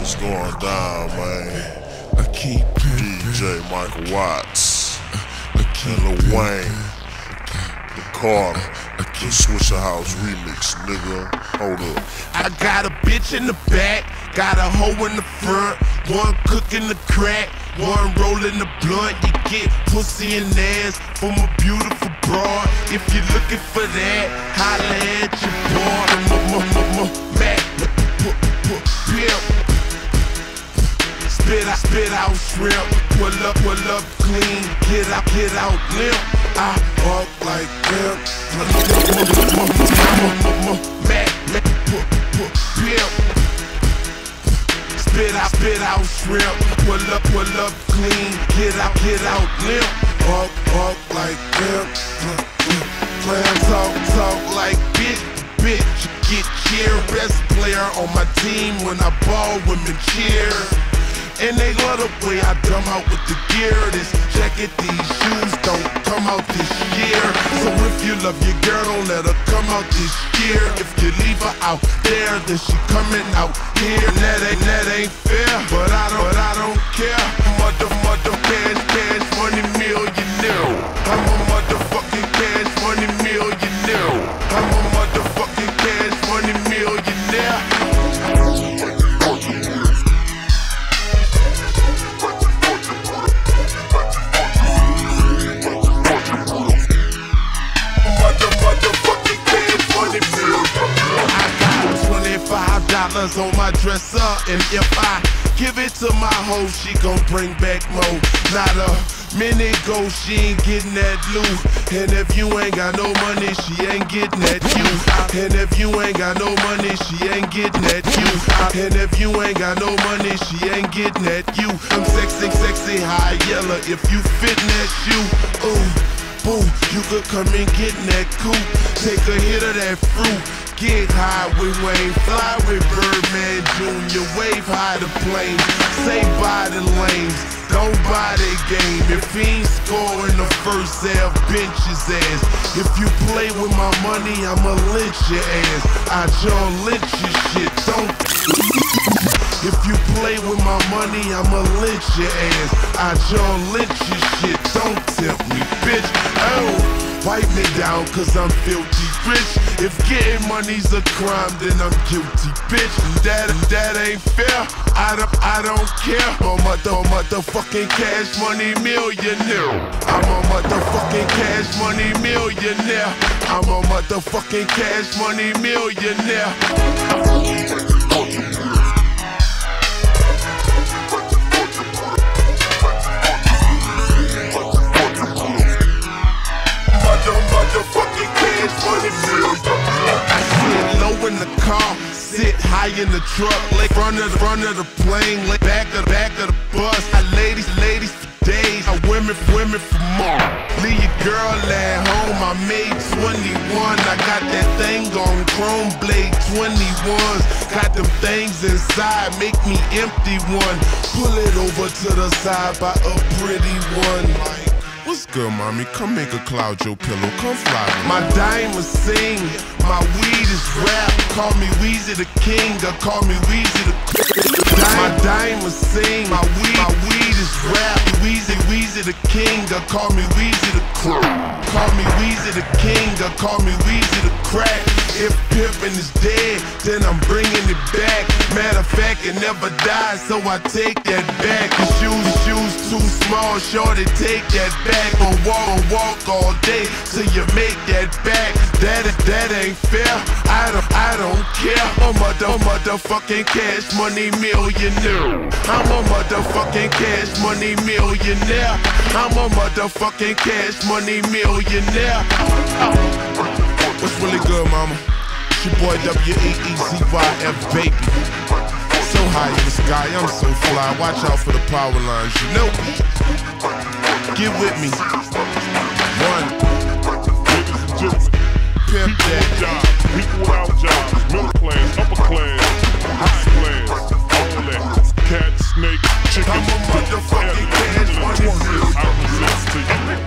What's going down, man? I keep DJ Michael Watts and Lil Wayne, the Carter, the Swishahouse remix, nigga. Hold up. I got a bitch in the back, got a hoe in the front, one cooking the crack, one rolling the blunt. You get pussy and ass from a beautiful broad. If you're looking for that, holla at your boy. Shrimp. Pull up, pull up clean. Get out, get out limp. I walk like them. Mac, Mac, pimp. Spit out, spit out shrimp. Pull up, pull up clean. Get out, get out limp. Walk, walk like them. Plan talk, talk like bitch, bitch. Get cheer, best player on my team when I ball, women cheer. And they love the way I dumb out with the gear. This jacket, these shoes don't come out this year. So if you love your girl, don't let her come out this year. If you leave her out there, then she coming out here. And that ain't, that ain't fair, but I don't, but I don't care. Mother, mother, cash, cash, money, millionaire. I'm a dollars on my dresser, and if I give it to my hoe, she gon' bring back more. Not a minute go, she ain't getting that loot. And if you ain't got no money, she ain't getting at you. And if you ain't got no money, she ain't getting at you. And if you ain't got no money, she ain't getting at you. I'm sexy, sexy, high yellow. If you fitting that shoe, ooh. Boo, you could come and get in that coupe. Take a hit of that fruit. Get high with Wayne, fly with Birdman Jr. Wave high the plane. Say bye the lanes, don't buy that game. If he ain't scoring the first half, bench his ass. If you play with my money, I'ma lynch your ass. I John lynch your shit, don't if you play with my money, I'ma lynch your ass. I John lynch your shit, don't tempt me, bitch. Oh, wipe me down, cause I'm filthy rich. If getting money's a crime, then I'm guilty, bitch. That that ain't fair. I don't I don't care. I'm a mother motherfucking cash money millionaire. I'm a motherfucking cash money millionaire. I'm a motherfucking cash money millionaire. The car, sit high in the truck, lay front of the front of the plane, back of the back of the bus. I ladies, ladies for days, I women, women for more. Leave your girl at home, I made 21. I got that thing on chrome blade 21s. Got them things inside, make me empty one. Pull it over to the side by a pretty one. What's good, mommy? Come make a cloud your pillow. Come fly. My diamonds sing. My weed is rap. Call me Weezy the King. Or call me Weezy the. My diamonds sing. My weed, my weed is rap. Weezy, Weezy the King. Or call me Weezy the Crow. Call me Weezy the King. Or call me Weezy the Crack. If pimpin' is dead, then I'm bringing it back. Matter of fact, it never dies, so I take that back. The shoes, shoes too small, shorty, take that back. Or walk, walk all day till you make that back. That ain't fair. I don't, I don't care. I'm a mother, motherfucking cash money millionaire. I'm a motherfucking cash money millionaire. I'm a motherfucking cash money millionaire. What's really good, mama? It's your boy W-A-E-Z-Y-F, baby. So high in the sky, I'm so fly. Watch out for the power lines, you know. Get with me.